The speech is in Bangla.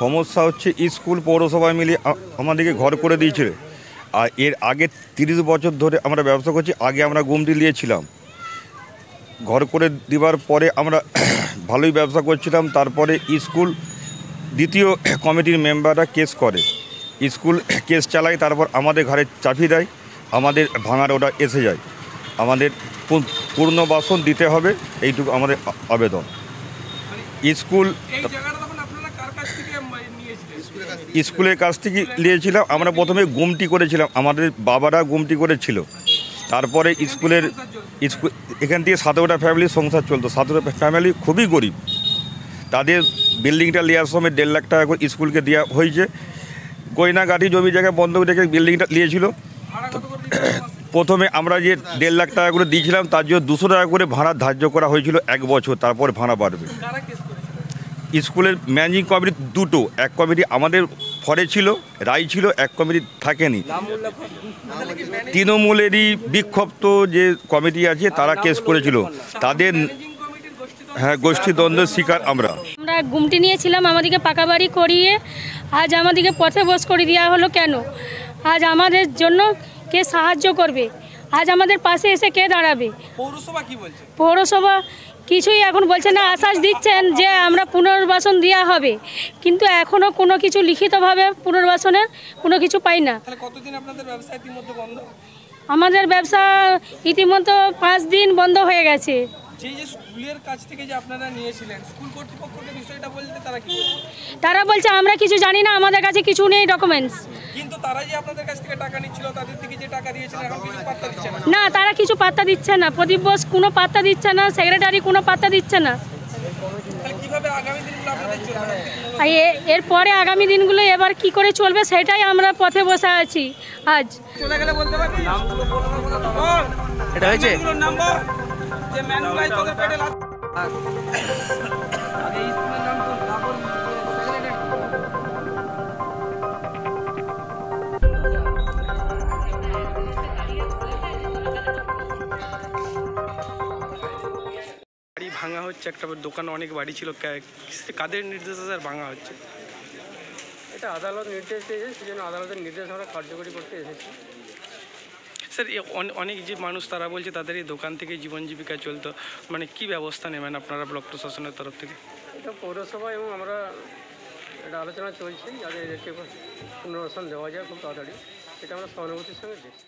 সমস্যা হচ্ছে স্কুল পৌরসভায় মিলিয়ে আমাদেরকে ঘর করে দিয়েছিল। আর এর আগে তিরিশ বছর ধরে আমরা ব্যবসা করছি, আগে আমরা গুমটি নিয়েছিলাম ঘর করে দেওয়ার পরে আমরা ভালোই ব্যবসা করছিলাম, তারপরে স্কুল দ্বিতীয় কমিটির মেম্বাররা কেস করে। স্কুল কেস চালায়, তারপর আমাদের ঘরে চাপি দেয়, আমাদের ভাঙার ওটা এসে যায়। আমাদের পূর্ণ বাসন দিতে হবে, এইটুকু আমাদের আবেদন। স্কুল স্কুলের কাছ থেকে। নিয়েছিলাম। আমরা প্রথমে গুমটি করেছিলাম। আমাদের বাবারা গুমটি করেছিল। তারপরে স্কুলের স্কুল এখান থেকে সতেরোটা ফ্যামিলির সংসার চলতো। সতেরোটা ফ্যামিলি খুবই গরিব। তাদের বিল্ডিংটা নেওয়ার সময় দেড় লাখ টাকা করে স্কুলকে দেওয়া হয়েছে। গয়নাগাটি জমি জায়গায় বন্ধক রেখে বিল্ডিংটা নিয়েছিল? প্রথমে আমরা যে দেড় লাখ টাকা করে দিয়েছিলাম তার জন্য দুশো টাকা করে ভাড়া ধার্য করা হয়েছিল এক বছর। তারপরে ভাড়া বাড়বে। স্কুলের ম্যানেজিং কমিটি দুটো। এক কমিটি আমাদের ফরে ছিল রায় ছিল এক কমিটি থাকেনি। তৃণমূলেরই বিক্ষুব্ধ যে কমিটি আছে তারা কেস করেছিল। তাদের ম্যানেজিং কমিটির গোষ্ঠী তো হ্যাঁ গোষ্ঠী দ্বন্দ্বের শিকার আমরা। আমরা গুমটি নিয়েছিলাম আমাদেরকে পাকা বাড়ি করিয়ে আজ আমাদেরকে পথে বস করে দেওয়া হলো কেন? আজ আমাদের জন্য কে সাহায্য করবে? আজ আমাদের পাশে এসে কে দাঁড়াবে? পৌরসভা কি বলছে? পৌরসভা কিছুই এখন বলছে না আশ্বাস দিচ্ছেন যে আমরা পুনর্বাসন দেওয়া হবে। কিন্তু এখনও কোনো কিছু লিখিতভাবে পুনর্বাসনের কোনো কিছু পাই না। কতদিন আপনাদের ব্যবসা ইতিমধ্যে বন্ধ? আমাদের ব্যবসা ইতিমধ্যে পাঁচ দিন বন্ধ হয়ে গেছে। তারা বলছে? আমরা কিছু জানি না আমাদের কাছে কিছু নেই ডকুমেন্টস কিন্তু তারা যে আপনাদের কাছ থেকে টাকা নিচ্ছিল তাদের থেকে যে টাকা দিয়েছিলেন এখন কিছু পাত্তা দিচ্ছে না। না তারা কিছু পাত্তা দিচ্ছে না। প্রদীপ বোস কোনো পাত্তা দিচ্ছে না সেক্রেটারি কোনো পাত্তা দিচ্ছে না। এরপরে আগামী দিনগুলো এবার কি করে চলবে সেটাই আমরা পথে বসে আছি আজ। চলে গেলে বলতে পারবি? এটা হয়েছে? ম্যানগুলোর যে ম্যানগুলাই তোদের পেটে ভাঙা হচ্ছে একটা দোকান অনেক বাড়ি ছিল কাদের নির্দেশে স্যার ভাঙা হচ্ছে? এটা আদালত নির্দেশ দিয়েছে সেই জন্য আদালতের নির্দেশ আমরা কার্যকরী করতে এসেছি। স্যার অনেক যে মানুষ তারা বলছে তাদের এই দোকান থেকে জীবন জীবিকা চলতো। মানে কি ব্যবস্থা নেবেন আপনারা ব্লক প্রশাসনের তরফ থেকে? এটা পৌরসভা এবং আমরা এটা আলোচনা চলছে যাদের এদেরকে পুনর্বাসন দেওয়া যায় খুব তাড়াতাড়ি। এটা আমরা সহানুভূতির সঙ্গে দেখছি।